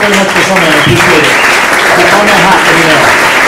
Very much for coming, I appreciate it. Keep on that hot, let me know.